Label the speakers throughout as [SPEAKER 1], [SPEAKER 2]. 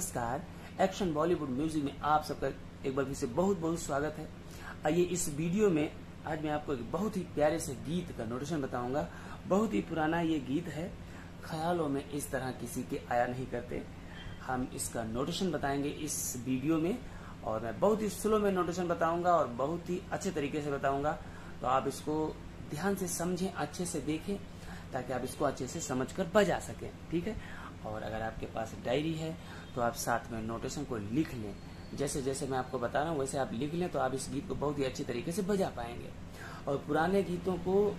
[SPEAKER 1] नमस्कार। Action Bollywood music में आप सबका एक बार फिर से बहुत बहुत स्वागत है। आइए इस वीडियो में आज मैं आपको एक बहुत ही प्यारे से गीत का नोटेशन बताऊँगा। बहुत ही पुराना ये गीत है। ख्यालों में इस तरह किसी के आया नहीं करते। हम इसका नोटेशन बताएँगे इस वीडियो में और मैं बहुत ही स्लो में नोटेशन बताऊँगा और बहुत ही अच्छे तरीके से बताऊँगा। तो आप इसको ध्यान से समझें, अच्छे से देखें ताकि आप इसको अच्छे से समझकर बजा सकें। ठीक है? और अगर आपके पास डायरी है तो आप साथ में नोटेशन को लिख लें। जैसे जैसे मैं आपको बता रहा हूँ, वैसे आप लिख लें तो आप इस गीत को बहुत ही अच्छी तरीके से बजा पाएँगे। और पुराने गीतों को,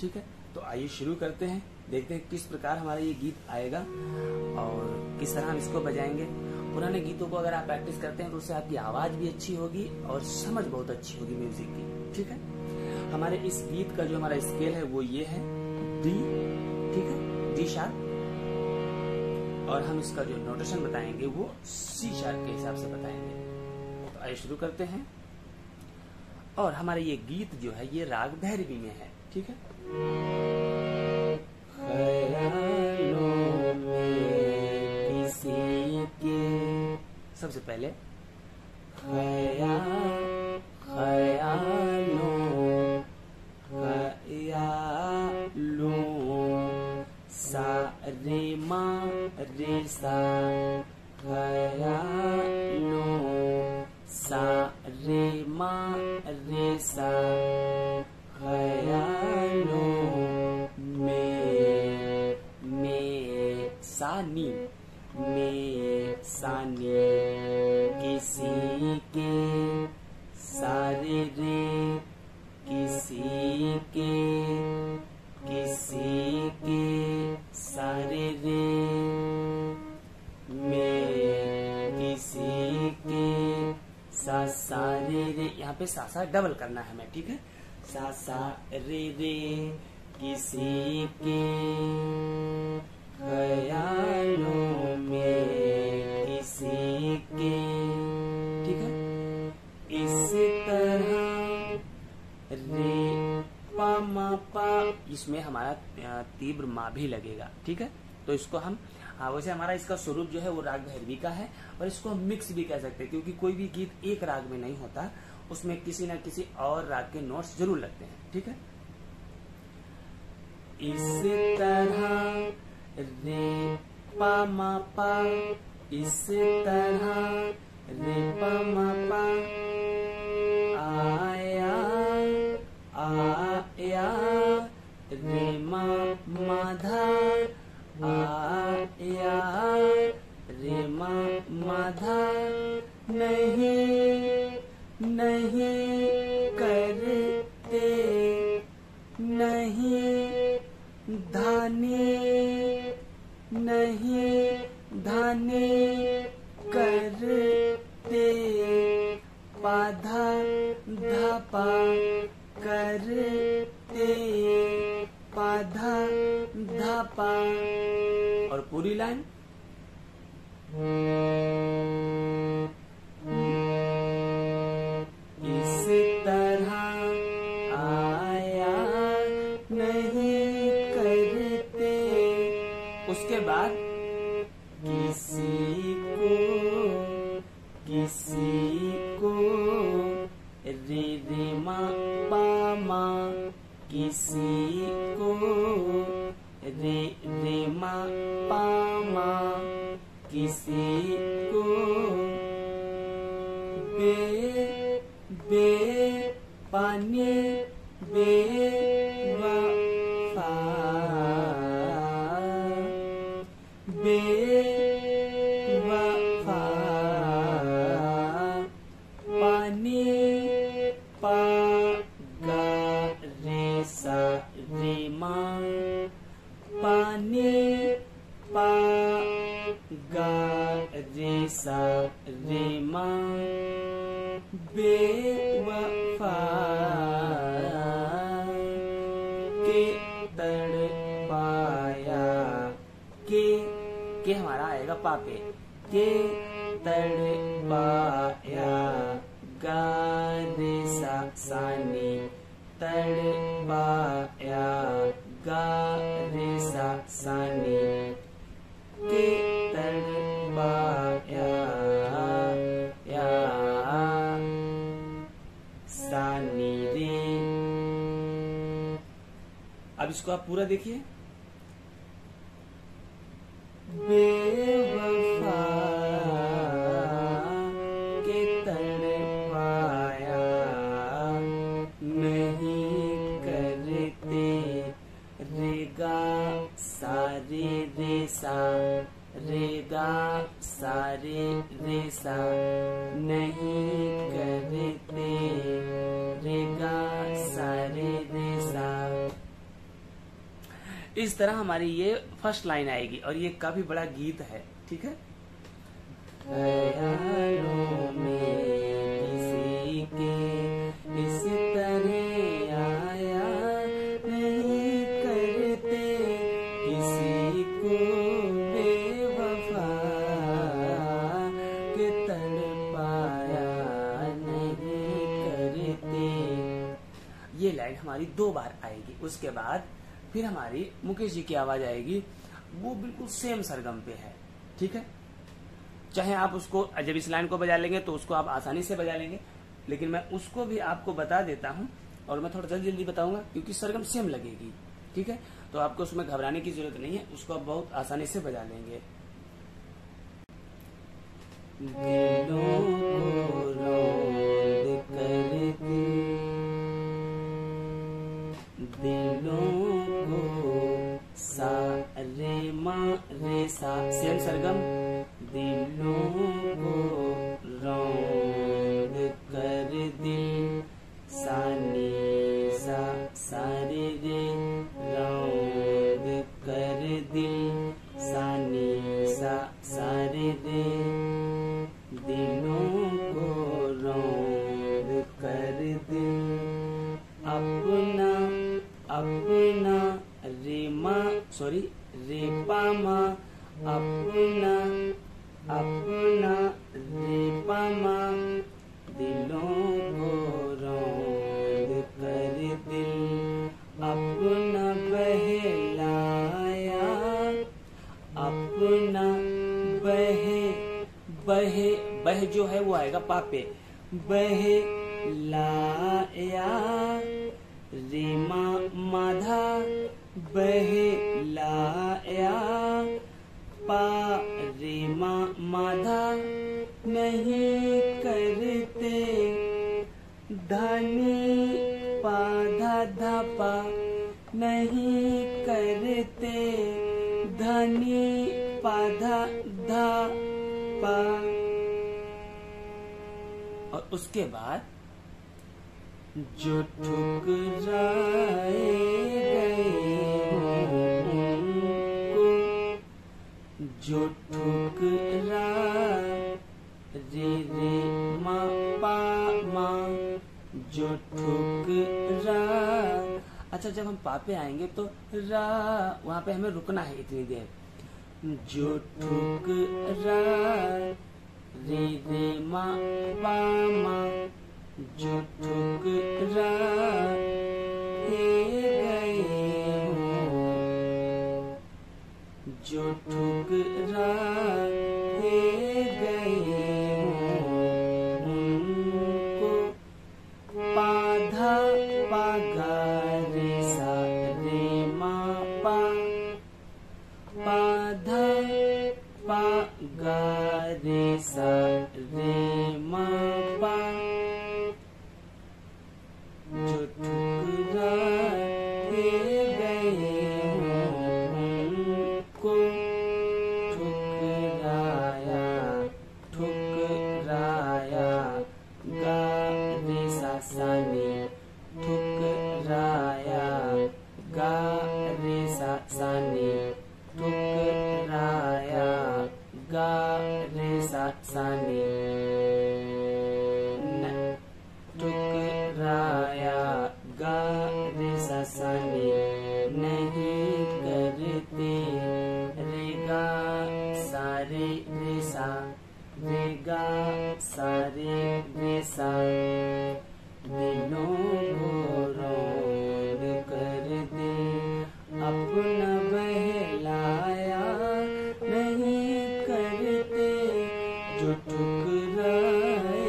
[SPEAKER 1] ठीक है तो आइए शुरू करते हैं, देखते हैं किस प्रकार हमारा ये गीत आएगा और किस तरह हम इसको बजाएँगे। पुराने गीतों को अगर आप प्रैक्टिस करते हैं तो उससे आपकी आवाज़ भी अच्छी होगी और समझ बहुत अच्छी होगी म्यूज़िक की, ठीक है? हमारे इस गीत का जो हमारा स्केल है, वो ये है डी ठीक है? डी शार्प और हम इसका जो नोटेशन बताएँगे वो सी शार्प के हिसाब से बताएँगे। तो आइए शुरू करते हैं। और हमारा ये गीत जो है ये राग भैरवी में है ठीक है? सबसे पहले सानी। किसी के सारे रे, किसी के किसी के सारे रे। में किसी के सा सा रे रे यहाँ पे सा सा डबल करना है हमें, ठीक है? सा सा रे रे, किसी के किसी के। ठीक है? इस तरह इसमें हमारा तीव्र मा भी लगेगा। ठीक है? तो इसको हम हाँ वैसे हमारा इसका स्वरूप जो है वो राग भैरवी का है और इसको हम मिक्स भी कह सकते हैं, क्योंकि कोई भी गीत एक राग में नहीं होता, उसमें किसी न किसी और राग के नोट्स ज़रूर लगते हैं। ठीक है? इस तरह रे पा मा पा इस तरह रे पा मा पा आया आया रे मा माधा आया, रे मा माधा नहीं नहीं धाने करते पाधा धपा कर ते पाधा धपा। और पूरी लाइन? किसी ये हमारा आएगा पापे। के तड़पाया गाने सा सानी। तड़पाया गाने सा सानी। के तड़पाया या सानी रे। अब इसको आप पूरा देखिए। बेवफा के नहीं रेगा सारे रेगा सारे नहीं इस तरह हमारी ये फ़र्स्ट लाइन आएगी और ये काफ़ी बड़ा गीत है ठीक है? ख्यालों में किसी के इस तरह आया नहीं करते किसी को बेवफा के तड़ पाया नहीं करते। ये लाइन हमारी दो बार आएगी उसके बाद फिर हमारी मुकेश जी की आवाज़ आएगी। वो बिल्कुल सेम सरगम पे है। ठीक है? चाहे आप उसको जब इस लाइन को बजा लेंगे तो उसको आप आसानी से बजा लेंगे। लेकिन मैं उसको भी आपको बता देता हूँ और मैं थोड़ा जल्दी जल्दी बताऊँगा क्योंकि सरगम सेम लगेगी। ठीक है? तो आपको उसमें घबराने की ज़रूरत नहीं है। उसको आप बहुत आसानी से बजा लेंगे। दिलों को सा रे मा रे सा सेम सरगम दिलों को रौन कर दिल सा जो है वो आएगा पापे। बहे लाया रेमा माधा बहे लाया पा रीमा माधा, नहीं करते धनी पाधा धापा नहीं उसके बाद जो ठुकराए गए जो ठुकरा रे रे मा, पा, मा, जो अच्छा जब हम पापे आएँगे तो रा, वहाँ पे हमें रुकना है इतनी देर। जो ठुकरा रे रे मा पा मा जो ठुकरा गए हो गए जो ठुकराए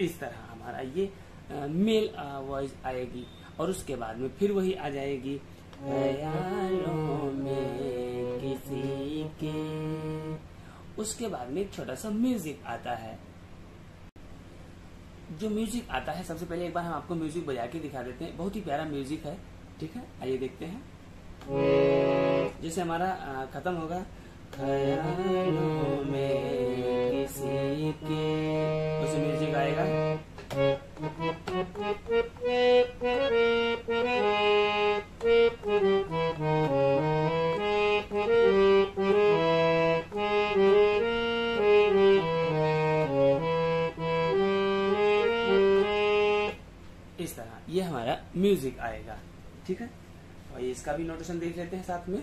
[SPEAKER 1] इस तरह हमारा ये मेल वॉइस आएगी, और उसके बाद में फिर वही आ जाएगी में किसी के उसके बाद में एक छोटा सा म्यूज़िक आता है। जो म्यूज़िक आता है, सबसे पहले एक बार हम आपको म्यूज़िक बजा के दिखा देते हैं। बहुत ही प्यारा म्यूज़िक है, ठीक है? आइए देखते हैं। जैसे हमारा खत्म होगा। में किसी के, उसे म्यूज़िक आएगा। इस हमारा म्यूज़िक आएगा, ठीक है? और इसका भी नोटेशन देख लेते हैं साथ में।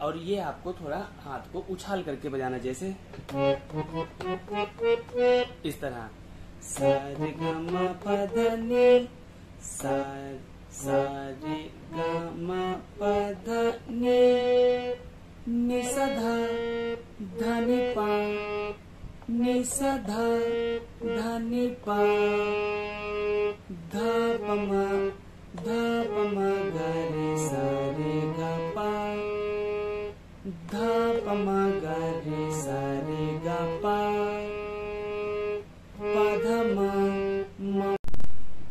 [SPEAKER 1] और ये आपको थोड़ा हाथ को उछाल करके बजाना, जैसे इस तरह। सार निसधा, धनी पा निसधा धनी पा। धपमा धपमा गरे सारे गा पा धपमा गरे सारे गा पा पधमा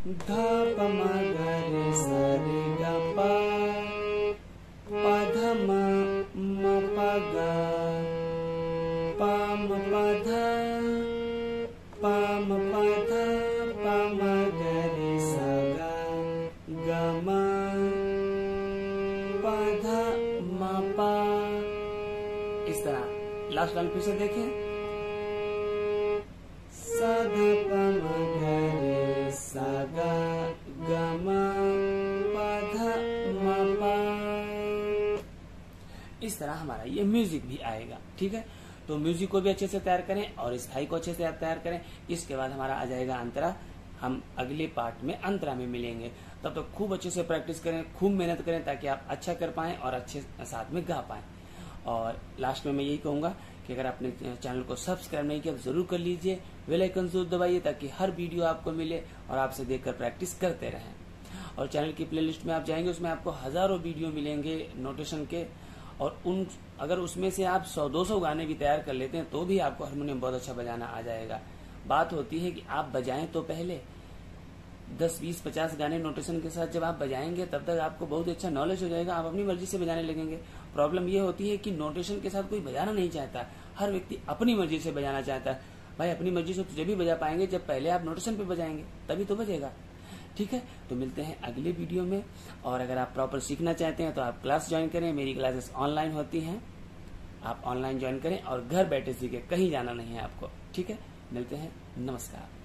[SPEAKER 1] धपमा फिर से देखें। इस तरह हमारा ये म्यूज़िक भी आएगा, ठीक है? तो म्यूज़िक को भी अच्छे से तैयार करें और स्थायी को अच्छे से तैयार करें। इसके बाद हमारा आ जाएगा अंतरा। हम अगले पार्ट में अंतरा में मिलेंगे। तब तक तो खूब अच्छे से प्रैक्टिस करें, खूब मेहनत करें ताकि आप अच्छा कर पाएँ और अच्छे साथ में गा पाएँ। और लास्ट में मैं यही कहूँगा कि अगर आपने चैनल को सब्सक्राइब नहीं किया तो ज़रूर कर लीजिए। बेल आइकन ज़रूर दबाइए ताकि हर वीडियो आपको मिले और आपसे देखकर प्रैक्टिस करते रहें। और चैनल की प्लेलिस्ट में आप जाएँगे, उसमें आपको हज़ारों वीडियो मिलेंगे नोटेशन के। और उन, अगर उसमें से आप 100-200 गाने भी तैयार कर लेते हैं तो भी आपको हारमोनियम बहुत अच्छा बजाना आ जाएगा। बात होती है कि आप बजाएँ तो पहले 10, 20, 50 गाने नोटेशन के साथ जब आप बजाएँगे तब तक आपको बहुत अच्छा नॉलेज हो जाएगा आप अपनी मर्ज़ी से बजाने लगेंगे। प्रॉब्लम ये होती है कि नोटेशन के साथ कोई बजाना नहीं चाहता। हर व्यक्ति अपनी मर्ज़ी से बजाना चाहता है। भाई अपनी मर्ज़ी से तुझे भी बजा पाएँगे जब पहले आप नोटेशन पे बजाएँगे तभी तो बजेगा। ठीक है? तो मिलते हैं अगले वीडियो में। और अगर आप प्रॉपर सीखना चाहते हैं तो आप क्लास ज्वाइन करें। मेरी क्लासेस ऑनलाइन होती हैं। आप ऑनलाइन ज्वाइन करें और घर बैठे सीखे कहीं जाना नहीं है आपको। ठीक है? मिलते हैं। नमस्कार।